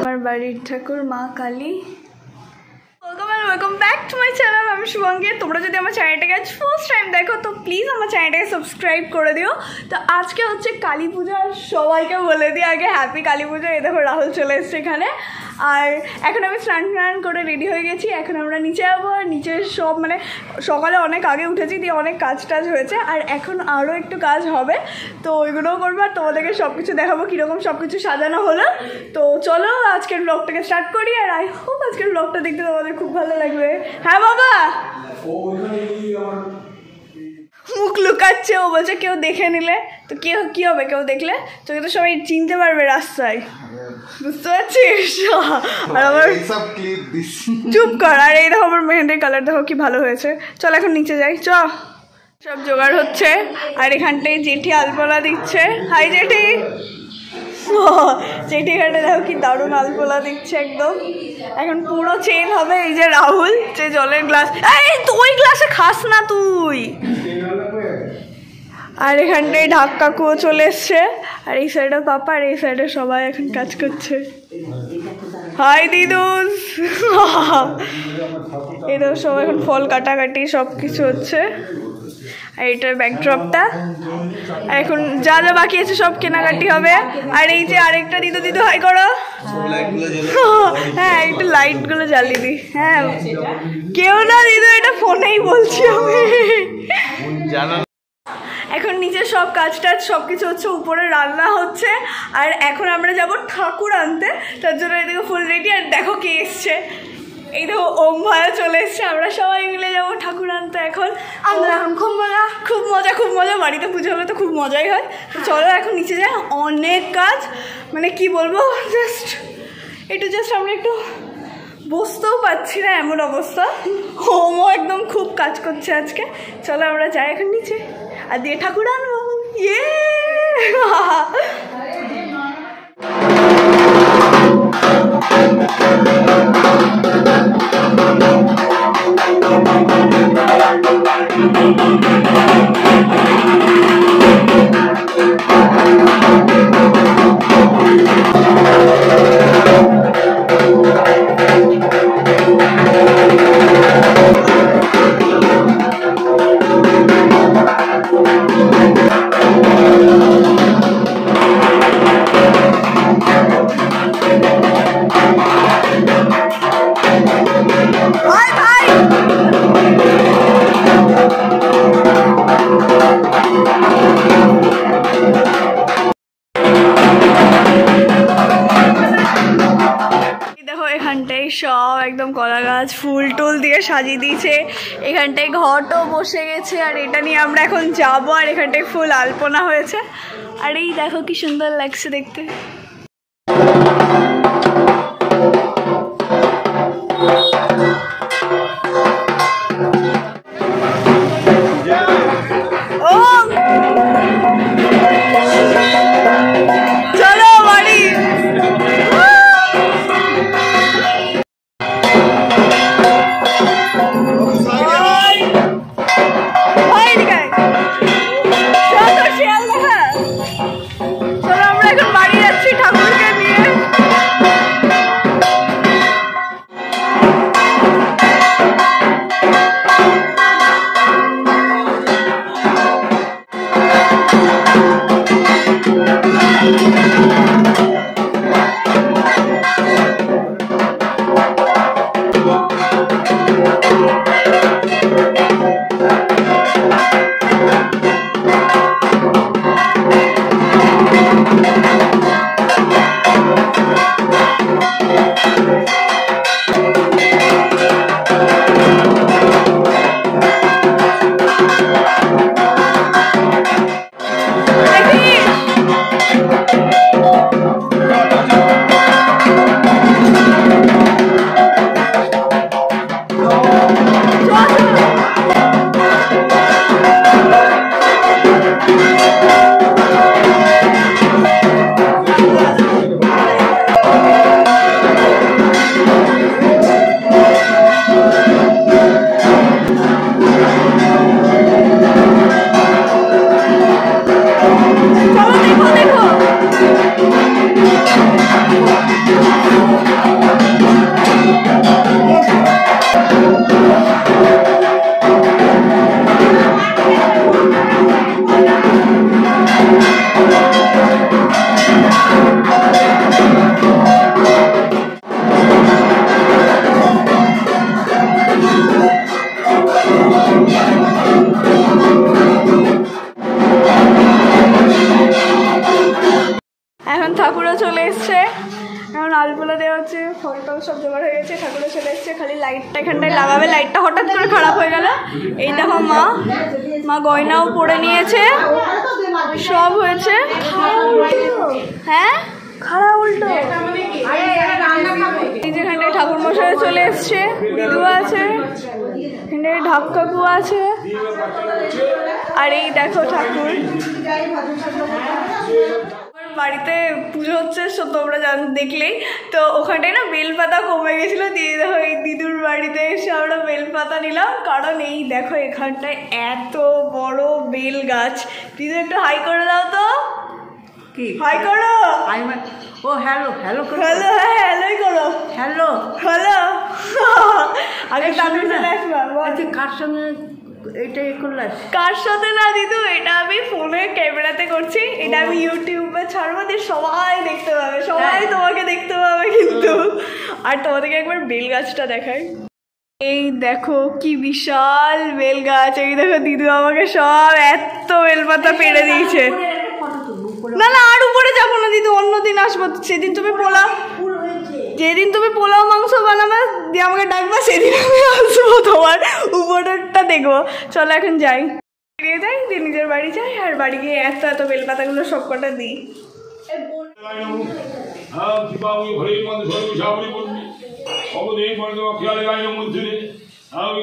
আমার বাড়ির ঠাকুর মা Kali. Welcome and welcome back to my channel আমি তোমরা যদি আমার চ্যানেলটাকে আজ ফার্স্ট টাইম দেখো, তো প্লিজ আমার চ্যানেলটাকে সাবস্ক্রাইব করে দিও। তো আজকে হচ্ছে কালী পূজা সবাইকে বলে দিই, আগে হ্যাপি কালী পূজা। এই দেখো রাহুল চলে এসছে এখানে। আর এখন আমি স্নান স্নান করে রেডি হয়ে গেছি। এখন আমরা নিচে যাব। আর নিচে সব মানে সকালে অনেক আগে উঠেছি, দিয়ে অনেক কাজ টাজ হয়েছে। আর এখন আরও একটু কাজ হবে। তো ওইগুলোও করব আর তোমাদেরকে সব কিছু দেখাবো, কীরকম সব কিছু সাজানো হলো। তো চলো আজকের ব্লগটাকে স্টার্ট করি। আর আই হোপ আজকের ব্লগটা দেখতে তোমাদের খুব ভালো লাগবে। হ্যাঁ বাবা! মুখ লুকাচ্ছে ও বলছে কেউ দেখে নিলে? তো কেউ কী হবে? কেউ দেখলে? তোকে তো সবাই চিনতে পারবে রাস্তায়। বুঝতে পারছিস? আর আমার চুপ কর। আর এই দেখো আমার মেহেন্দির কালার দেখো কি ভালো হয়েছে। চল এখন নিচে যাই। চ। সব জোগাড় হচ্ছে। আর এখানটায় জেঠি আলপনা দিচ্ছে। হাই জেঠি। জেঠি এখানে দেখো কি দারুণ আলপনা দিচ্ছে একদম। এখন পুরো চেন হবে এই যে রাহুল যে জলের গ্লাস এই তো ওই গ্লাসে খাস না তুই। আর এখানটায় ঢাক কাকুও চলে এসছে। আর এই সাইডে পাপা, আর এই সাইডে সবাই এখন কাজ করছে। হাই দিদুস! এই তো সব এখন ফল কাটাকাটি সব কিছু হচ্ছে। আর এটার ব্যাকড্রপটা আর এখন যা যা বাকি আছে সব কেনাকাটি হবে। আর এই যে আরেকটা দিদু দিদু হাই করো। হ্যাঁ একটু লাইটগুলো জ্বালিয়ে দিই। হ্যাঁ। কেউ না দিদু, এটা ফোনেই বলছি আমি। এখন নিচে সব কাজ টাজ সব কিছু হচ্ছে উপরে রান্না হচ্ছে আর এখন আমরা যাব ঠাকুর আনতে। তার জন্য এদিকে ফুল রেডি আর দেখো কে এসছে। এই দেখো ওম ভায়া চলে এসছে আমরা সবাই মিলে যাব ঠাকুর আনতে এখন। আমরা এখন খুব মজা। খুব মজা খুব মজা। বাড়িতে পুজো হলে তো খুব মজাই হয়। তো চলো এখন নিচে যাই। অনেক কাজ। মানে কি বলব জাস্ট একটু জাস্ট আমরা একটু বসতেও পাচ্ছি না এমন অবস্থা। হোমও একদম খুব কাজ করছে আজকে। চলো আমরা যাই এখন নিচে। দিয়ে ঠাকুর আনব ইয়ে! সাজিয়ে দিয়েছে। এখানটায় ঘটও বসে গেছে, আর এটা নিয়ে আমরা এখন যাব, আর এখানটায় ফুল আলপনা হয়েছে। আর এই দেখো কি সুন্দর লাগছে দেখতে। মা। মা গয়নাও পরে নিয়েছে। সব হয়েছে। হ্যাঁ? খাড়া উল্টো এই যেখানটায় ঠাকুর মশাই চলে এসছে। দিদু আছে। ঢাক কাকু আছে। আর এই দেখো ঠাকুর। বাড়িতে পুজো হচ্ছে তোমরা জান দেখলেই। তো ওখানটায় না বেলপাতা কমে গেছিল দিয়ে এই দিদুর বাড়িতে এসে আমরা বেলপাতা নিলাম। কারণ এই দেখো এখানটায় এত বড় বেল গাছ। দিদু একটু হাই করে দাও তো। কি? হাই করো। ও হ্যালো হ্যালো হ্যালো হ্যাঁ হ্যালোই করো। হ্যালো হ্যালো আগে কার সঙ্গে এটা এ কার সাথে না দিদু? এটা আমি ফোনে ক্যামেরাতে করছি। এটা আমি ইউটিউবে ছাড়বো দিয়ে সবাই দেখতে পাবে। সবাই হ্যাঁ। তোমাকে দেখতে পাবে কিন্তু। আর তোমাদেরকে একবার বেল গাছটা দেখাই। এই দেখো কি বিশাল বেল গাছ এই দেখো দিদু আমাকে সব এত বেলপাতা পেড়ে দিয়েছে। না না আর উপরে যাব না দিদু। অন্যদিন আসব। সেদিন তুমি হয়েছে যেদিন তুমি পোলাও মাংস বানাবে, দিয়ে আমাকে ডাকবা, সেদিন আমি আসব তোমার উপরেরটা দেখব। চলো এখন যাই। বেরিয়ে যাই, দিয়ে নিজের বাড়ি যাই, আর বাড়ি গিয়ে এত এত বেলপাতাগুলো সব কটা দিই। হ্যাঁ মধ্যে আমি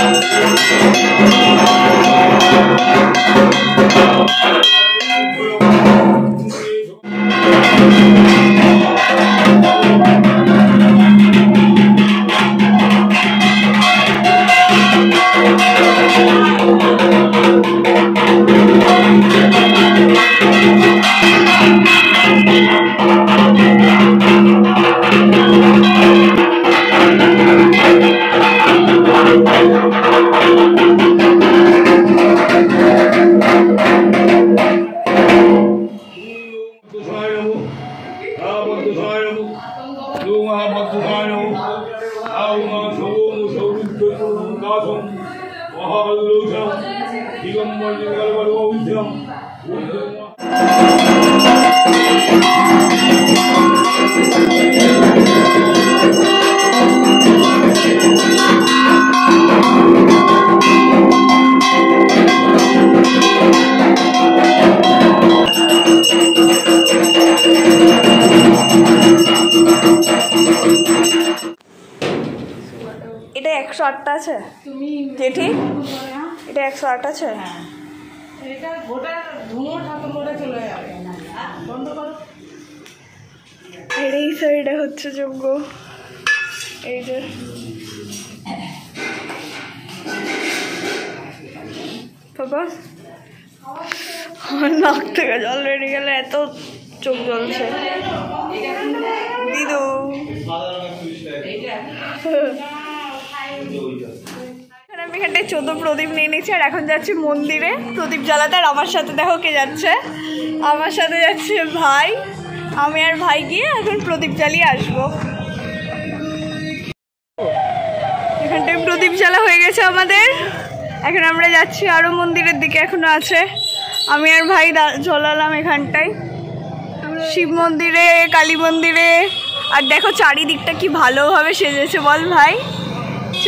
ওম কাল্লাদি এটা একশো আটটা আছে? জেঠি এটা একশো আট আছে? এটা গোটা ধুনো ঠাকুর মোটা চলে যাবে। বন্ধ করো। আর এই সাইডে হচ্ছে যোগ্য। এই যে। বাবা আমার নাক থেকে জল বেরিয়ে গেলে এত চোখ জ্বলছে। দিদু। আমি এখানটায় চোদ্দ প্রদীপ নিয়ে নিয়েছি আর এখন যাচ্ছি মন্দিরে। প্রদীপ জ্বালাতে, আর আমার সাথে দেখো কে যাচ্ছে। আমার সাথে যাচ্ছে ভাই। আমি আর ভাই গিয়ে এখন প্রদীপ জ্বালিয়ে আসব। এখানটায় প্রদীপ জ্বালা হয়ে গেছে আমাদের। এখন আমরা যাচ্ছি আরও মন্দিরের দিকে, এখনও আছে। আমি আর ভাই জ্বলালাম এখানটায়। শিব মন্দিরে, কালী মন্দিরে। আর দেখো চারিদিকটা কি ভালোভাবে সেজেছে, বল ভাই। চ।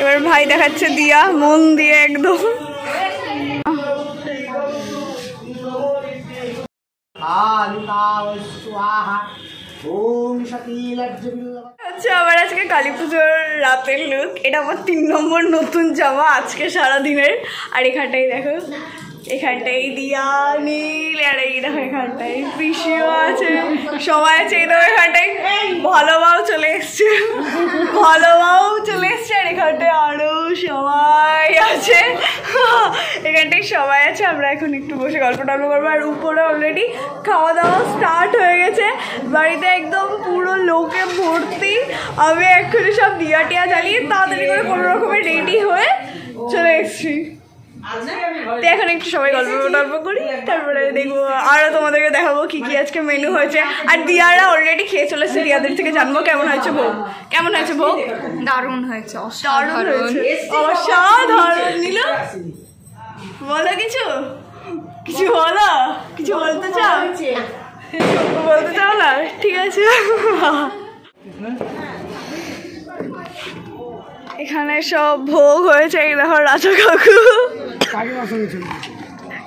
এবার ভাই দেখাচ্ছে দিয়া মন দিয়ে একদম। আজকে কালী পুজোর রাতের লুক এটা আমার তিন নম্বর নতুন জামা আজকে সারাদিনের। আর এখানটাই দেখো এখানটাই দিয়া নীল আর এই দেখো এখানটাই পিসিও আছে সবাই আছে এই দেখো এখানটাই ভালো বাও চলে এসছে ভালো বাও চলে এসছে আর এখানটায় আরও সবাই আছে এখানটায় সবাই আছে আমরা এখন একটু বসে গল্প টল্প করব আর উপরে অলরেডি খাওয়া দাওয়া স্টার্ট হয়ে গেছে বাড়িতে একদম পুরো লোকে ভর্তি আমি এক্ষুনি সব দিয়া টিয়া জ্বালিয়ে তাড়াতাড়ি করে কোনো রকমের রেডি হয়ে চলে এসেছি। তো এখন একটু সবাই গল্প টল্প করি তারপরে দেখব আরও তোমাদেরকে দেখাবো কি কি আজকে মেনু হয়েছে। আর দিয়ারা অলরেডি খেয়ে চলেছে দিয়াদের থেকে জানব কেমন হয়েছে ভোগ কেমন হয়েছে ভোগ দারুণ হয়েছে অসাধারণ। হয়েছে। অসাধারণ নিল? বলো কিছু? কিছু বলো? কিছু বলতে চাও? বলতে চাও না? ঠিক আছে। এখানে সব ভোগ হয়েছে এই দেখো রাজা কাকু।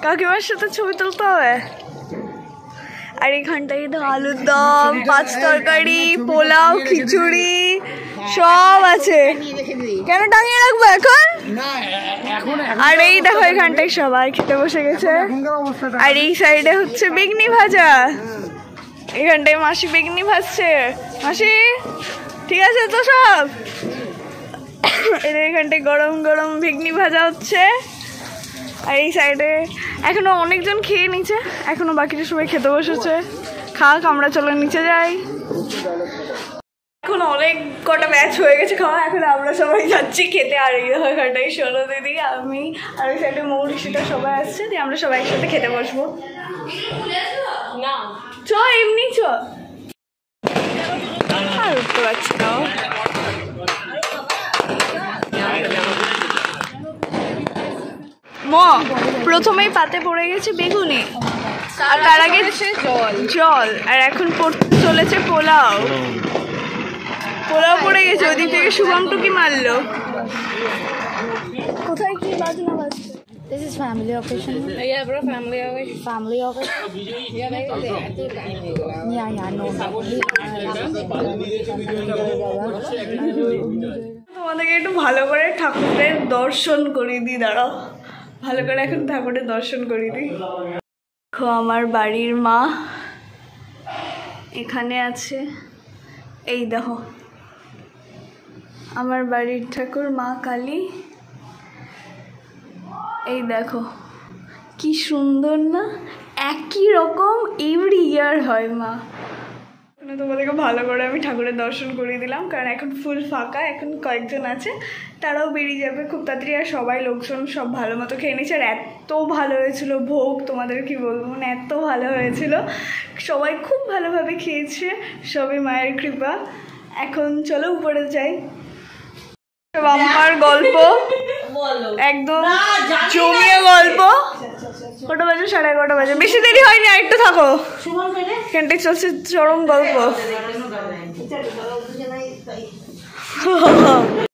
কাকিমার সাথে ছবি তুলতে হবে? আর এখানটায় আলুর দম পাঁচ তরকারি পোলাও খিচুড়ি সব আছে। কেন টাঙিয়ে রাখব এখন? আর এই দেখো এখানটায় সবাই খেতে বসে গেছে। আর এই সাইডে হচ্ছে বেগনি ভাজা। এখানটায় মাসি বেগনি ভাজছে। মাসি ঠিক আছে তো সব? এদের এখানটায় গরম গরম বেগনি ভাজা হচ্ছে। আর এই সাইডে এখনও অনেকজন খেয়ে নিচ্ছে এখনও বাকিটা সবাই খেতে বসেছে। খাক আমরা চলো নিচে যাই। এখন অনেক কটা ম্যাচ হয়ে গেছে খাওয়া এখন আমরা সবাই যাচ্ছি খেতে। আর এই ওখানটাই ষোলো দিদি আমি আর ওই সাইডে মৌরিশিটা সবাই আসছে দিয়ে আমরা সবাই একসাথে খেতে বসবো। না। চ এমনি চ। আর উঠতে পারছি না। ম প্রথমেই পাতে পড়ে গেছে বেগুনি আর তার আগে জল জল আর এখন চলেছে পোলাও পোলাও পড়ে গেছে ওদিক থেকে শুভম টুকি মারলো কোথায় কি বাজনা বাজছে This is family occasion. Yeah, bro, family away. Family occasion. Yeah. Yeah, no. তোমাদেরকে একটু ভালো করে ঠাকুরের দর্শন করিয়ে দিই দাঁড়াও ভালো করে এখন ঠাকুরের দর্শন দিই দেখো, আমার বাড়ির মা এখানে আছে। এই দেখো, আমার বাড়ির ঠাকুর মা কালী। এই দেখো, কি সুন্দর না? একই রকম এভরি ইয়ার হয় মা। মানে তোমাদেরকে ভালো করে আমি ঠাকুরের দর্শন করিয়ে দিলাম। কারণ এখন ফুল ফাঁকা এখন কয়েকজন আছে তারাও বেরিয়ে যাবে খুব তাড়াতাড়ি। আর সবাই লোকজন সব ভালো মতো খেয়ে নিচ্ছে আর এত ভালো হয়েছিল ভোগ তোমাদের কি বলব? মানে এত ভালো হয়েছিল। সবাই খুব ভালোভাবে খেয়েছে সবই মায়ের কৃপা। এখন চলো উপরে যাই। আমার গল্প। একদম জমিয়ে গল্প। কটা বাজে? সাড়ে এগারোটা বাজে। বেশি দেরি হয়নি আর একটু থাকো। এখানটায় চলছে চরম গল্প।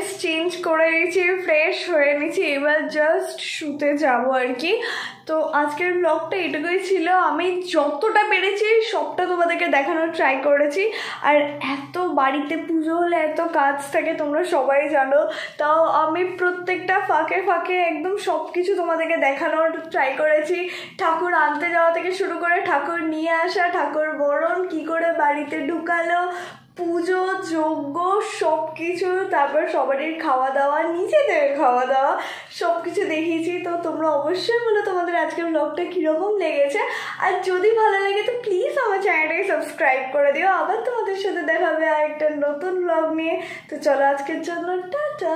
ড্রেস চেঞ্জ করে নিয়েছি ফ্রেশ হয়ে নিয়েছি, এবার জাস্ট শুতে যাব আর কি তো আজকের ব্লগটা এটুকুই ছিল, আমি যতটা পেরেছি সবটা তোমাদেরকে দেখানোর ট্রাই করেছি। আর এত বাড়িতে পুজো হলে, এত কাজ থাকে, তোমরা সবাই জানো। তাও আমি প্রত্যেকটা ফাঁকে ফাঁকে একদম সব কিছু তোমাদেরকে দেখানোর ট্রাই করেছি। ঠাকুর আনতে যাওয়া থেকে শুরু করে ঠাকুর নিয়ে আসা, ঠাকুর বরণ, কী করে বাড়িতে ঢুকালো পুজো, যজ্ঞ সব কিছু তারপর সবারই খাওয়া দাওয়া নিজেদের খাওয়া দাওয়া সব কিছু দেখিয়েছি। তো তোমরা অবশ্যই বলো তোমাদের আজকের ব্লগটা কীরকম লেগেছে। আর যদি ভালো লাগে তো প্লিজ আমার চ্যানেলটাকে সাবস্ক্রাইব করে দিও। আবার তোমাদের সাথে দেখাবে আর একটা নতুন ব্লগ নিয়ে। তো চলো আজকের জন্য, টাটা!